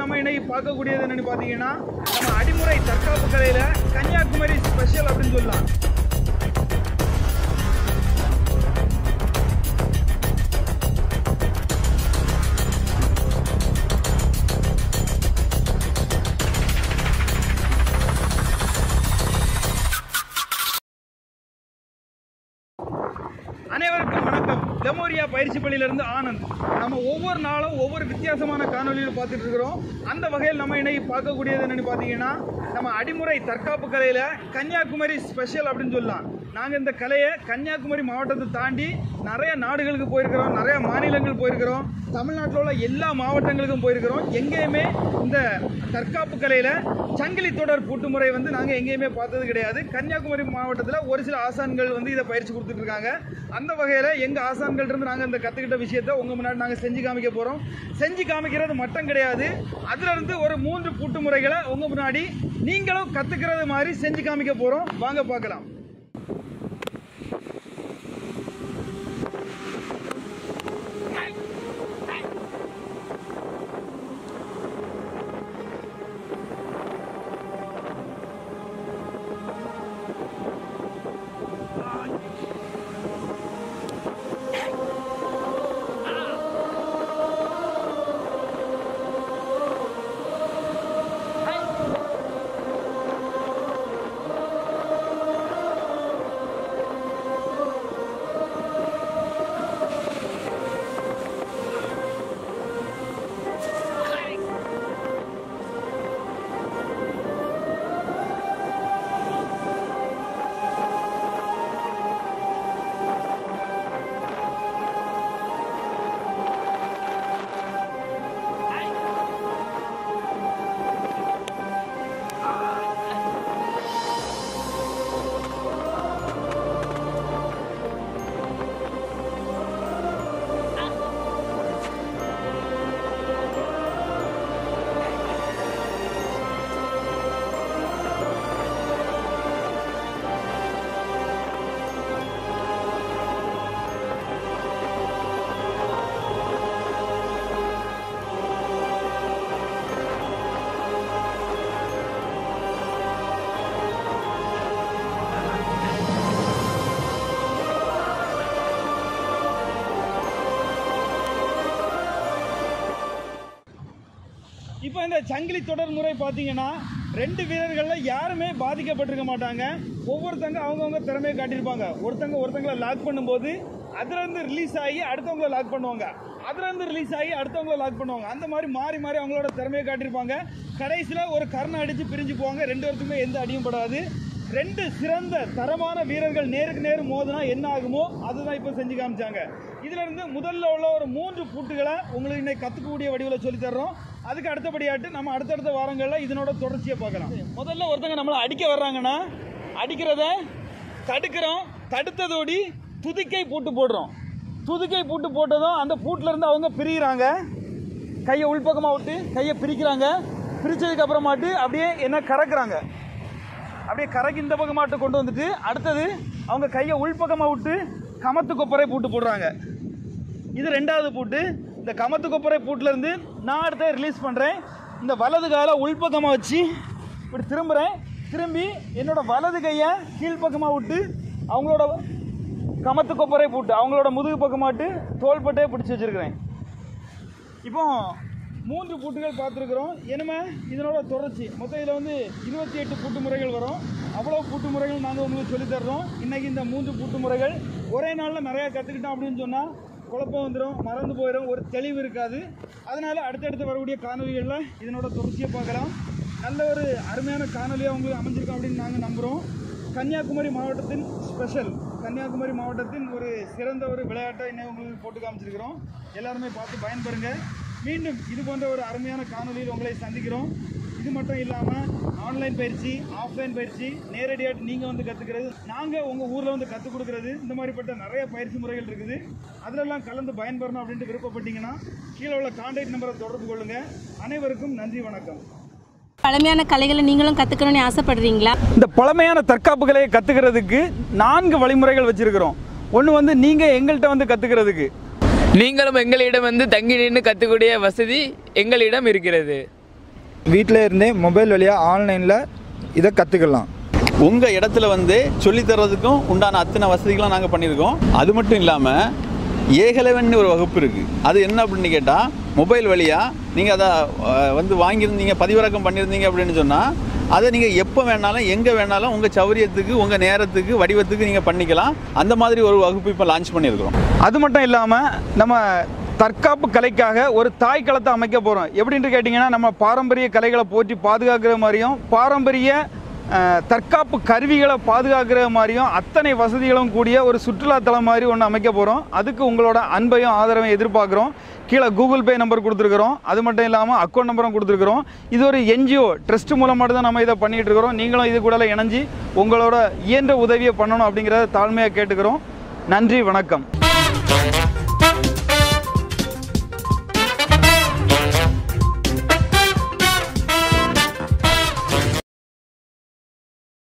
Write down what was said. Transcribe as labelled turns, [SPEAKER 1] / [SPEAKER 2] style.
[SPEAKER 1] நம்ம இன்னைக்கு பார்க்கக்கூடியது என்னன்னு பார்த்தீங்கன்னா நம்ம அடிமுறை தற்காப்பு கலையில கன்னியாகுமரி ஸ்பெஷல் அப்படின்னு சொல்லலாம். அனைவருக்கும் லெமோரியா பயிற்சி பள்ளியிலிருந்து ஆனந்த். நம்ம ஒவ்வொரு நாளும் ஒவ்வொரு வித்தியாசமான காணொலியில் பார்த்துட்டு இருக்கிறோம். அந்த வகையில் நம்ம இன்னைக்கு பார்க்கக்கூடியது என்னன்னு பார்த்தீங்கன்னா நம்ம அடிமுறை தற்காப்பு கலையில் கன்னியாகுமரி ஸ்பெஷல் அப்படின்னு சொல்லலாம். நாங்கள் இந்த கலையை கன்னியாகுமரி மாவட்டத்தை தாண்டி நிறைய நாடுகளுக்கு போயிருக்கிறோம் நிறைய மாநிலங்கள் போயிருக்கிறோம் தமிழ்நாட்டில் உள்ள எல்லா மாவட்டங்களுக்கும் போயிருக்கிறோம். எங்கேயுமே இந்த தற்காப்பு கலையில் சங்கிலி தொடர் பூட்டுமுறை வந்து நாங்கள் எங்கேயுமே பார்த்தது கிடையாது. கன்னியாகுமரி மாவட்டத்தில் ஒரு சில ஆசான்கள் வந்து இதை பயிற்சி கொடுத்துட்ருக்காங்க அந்த வகையில் எங்கள் ஆசான்கள் இருந்து நாங்கள் இந்த கற்றுக்கிட்ட விஷயத்தை உங்கள் முன்னாடி நாங்கள் செஞ்சு காமிக்க போகிறோம் செஞ்சு காமிக்கிறது மட்டும் கிடையாது. அதிலிருந்து ஒரு மூன்று பூட்டு முறைகளை உங்கள் முன்னாடி நீங்களும் கற்றுக்கிறது மாதிரி செஞ்சு காமிக்க போகிறோம் வாங்க பார்க்கலாம். Hey! இப்போ இந்த சங்கிலி தொடர் முறை பார்த்தீங்கன்னா ரெண்டு வீரர்களில் யாருமே பாதிக்கப்பட்டிருக்க மாட்டாங்க. ஒவ்வொருத்தங்க அவங்கவுங்க திறமையை காட்டியிருப்பாங்க. ஒருத்தங்க ஒருத்தங்களை லாக் பண்ணும்போது அதுலேருந்து ரிலீஸ் ஆகி அடுத்தவங்கள லாக் பண்ணுவாங்க. அதுலேருந்து ரிலீஸ் ஆகி அடுத்தவங்கள லாக் பண்ணுவாங்க. அந்த மாதிரி மாறி மாறி அவங்களோட திறமையை காட்டியிருப்பாங்க. கடைசியில் ஒரு கர்ணை அடித்து பிரிஞ்சு போவாங்க. ரெண்டு பேருக்குமே எந்த அடியும் படாது. ரெண்டு சிறந்த தரமான வீரர்கள் நேருக்கு நேர் மோதினா என்ன ஆகுமோ அதுதான் இப்போ செஞ்சு காமிச்சாங்க. இதுல இருந்து முதல்ல உள்ள ஒரு மூன்று பூட்டுகளை உங்களுக்கு இன்னைக்கு கத்துக்கக்கூடிய வடிவில் சொல்லி தர்றோம். அதுக்கு அடுத்தபடியாட்டு நம்ம அடுத்தடுத்த வாரங்களில் இதனோட தொடர்ச்சியை பார்க்கலாம். முதல்ல ஒருத்தங்க நம்மளை அடிக்க வர்றாங்கன்னா அடிக்கிறத தடுக்கிறோம். தடுத்ததோடி துதிக்கை பூட்டு போடுறோம். துதிக்கை பூட்டு போட்டதும் அந்த பூட்டிலேருந்து அவங்க பிரிகிறாங்க கையை உள்பக்கமாக விட்டு கையை பிரிக்கிறாங்க. பிரித்ததுக்கு அப்புறமாட்டு அப்படியே என்ன கறக்குறாங்க. அப்படியே கறக்கு இந்த பக்கமாட்டு கொண்டு வந்துட்டு அடுத்தது அவங்க கையை உள்பக்கமாக விட்டு கமத்து கொப்பரை பூட்டு போடுறாங்க. இது ரெண்டாவது பூட்டு. இந்த கமத்து கொப்பரை பூட்டிலேருந்து நான் அடுத்த ரிலீஸ் பண்ணுறேன் இந்த வலது காலை உள்பக்கமாக வச்சு இப்படி திரும்புகிறேன் திரும்பி என்னோட வலது கையை கீழ்ப்பக்கமாக விட்டு அவங்களோட கமத்து கொப்பரை பூட்டு அவங்களோட முதுகு பக்கமாட்டு தோள்பட்டே பிடிச்சி வச்சிருக்கிறேன். இப்போ மூன்று பூட்டுகள் பார்த்துருக்குறோம். இனிமே இதனோட தொடர்ச்சி. மொத்தம் இதில் வந்து இருபத்தி எட்டு பூட்டு முறைகள் வரும். அவ்வளோ பூட்டு முறைகள் நாங்கள் உங்களுக்கு சொல்லித் தர்றோம். இந்த மூன்று பூட்டு முறைகள் ஒரே நாளில் நிறையா கற்றுக்கிட்டோம் அப்படின்னு சொன்னால் குழப்பம் வந்துடும் மறந்து போயிடும் ஒரு தெளிவு இருக்காது. அதனால் அடுத்தடுத்து வரக்கூடிய காணொலிகளில் இதனோட தொடர்ச்சியை பார்க்கலாம். நல்ல ஒரு அருமையான காணொலியாக உங்களுக்கு அமைஞ்சிருக்கோம் அப்படின்னு நாங்கள் நம்புகிறோம் கன்னியாகுமரி மாவட்டத்தின் ஸ்பெஷல் கன்னியாகுமரி மாவட்டத்தின் ஒரு சிறந்த ஒரு விளையாட்டை இன்னும் உங்களுக்கு போட்டு காமிச்சிருக்கிறோம். எல்லாருமே பார்த்து பயன்பெறுங்க. மீண்டும் இது போன்ற ஒரு அருமையான காணொலியில் உங்களை சந்திக்கிறோம். இது மட்டும் இல்லாமல் ஆன்லைன் பயிற்சி ஆஃப்லைன் பயிற்சி நேரடியாக நீங்கள் வந்து கற்றுக்கிறது நாங்கள் உங்கள் ஊரில் வந்து கற்றுக் கொடுக்குறது. இந்த மாதிரிப்பட்ட நிறைய பயிற்சி முறைகள் இருக்குது. அதிலெல்லாம் கலந்து பயன்பெறணும் அப்படின்ட்டு விருப்பப்பட்டீங்கன்னா கீழே உள்ள கான்டாக்ட் நம்பரை தொடர்பு கொள்ளுங்கள் அனைவருக்கும் நன்றி வணக்கம்.
[SPEAKER 2] பழமையான கலைகளை நீங்களும் கற்றுக்கணும்னு ஆசைப்படுறீங்களா?
[SPEAKER 1] இந்த பழமையான தற்காப்பு கலையை கற்றுக்கிறதுக்கு நான்கு வழிமுறைகள் வச்சுருக்கிறோம். ஒன்று வந்து நீங்கள் எங்கள்கிட்ட வந்து கற்றுக்கிறதுக்கு
[SPEAKER 3] நீங்களும் எங்களிடம் வந்து தங்கி நின்று கற்றுக்கூடிய வசதி எங்களிடம் இருக்கிறது. வீட்டில் இருந்தே மொபைல் வழியாக ஆன்லைனில் இதை கற்றுக்கலாம்
[SPEAKER 4] உங்கள் இடத்துல வந்து சொல்லித் தர்றதுக்கும் உண்டான அத்தனை வசதிகளும் நாங்கள் பண்ணியிருக்கோம். அது மட்டும் இல்லாமல் ஏகலவன் ஒரு வகுப்பு இருக்குது அது என்ன அப்படின்னு கேட்டால் மொபைல் வழியாக நீங்கள் அதை வந்து வாங்கியிருந்தீங்க பதிவிறக்கம் பண்ணியிருந்தீங்க அப்படின்னு சொன்னால் அதை நீங்கள் எப்போ வேணாலும் எங்கே வேணாலும் உங்கள் சௌரியத்துக்கு உங்கள் நேரத்துக்கு வடிவத்துக்கு நீங்கள் பண்ணிக்கலாம். அந்த மாதிரி ஒரு வகுப்பு இப்போ லான்ச் பண்ணியிருக்கிறோம்.
[SPEAKER 1] அது மட்டும் இல்லாமல் நம்ம தற்காப்பு கலைக்காக ஒரு தாய் களத்தை அமைக்க போகிறோம் எப்படின்ட்டு கேட்டிங்கன்னா நம்ம பாரம்பரிய கலைகளை போற்றி பாதுகாக்கிற மாதிரியும் பாரம்பரிய தற்காப்பு கருவிகளை பாதுகாக்கிற மாதிரியும் அத்தனை வசதிகளும் கூடிய ஒரு சுற்றுலாத்தலம் மாதிரி ஒன்று அமைக்க போகிறோம் அதுக்கு உங்களோட அன்பையும் ஆதரவையும் எதிர்பார்க்குறோம். கீழே கூகுள் பே நம்பர் கொடுத்துருக்குறோம். அது மட்டும் இல்லாமல் அக்கௌண்ட் நம்பரும் கொடுத்துருக்குறோம். இது ஒரு என்ஜிஓ ட்ரஸ்ட் மூலமாக தான் நம்ம இதை பண்ணிகிட்டு இருக்கிறோம். நீங்களும் இது கூட இணைஞ்சு உங்களோட இயன்ற உதவியை பண்ணணும் அப்படிங்கிறத தாழ்மையாக கேட்டுக்கிறோம். நன்றி வணக்கம்.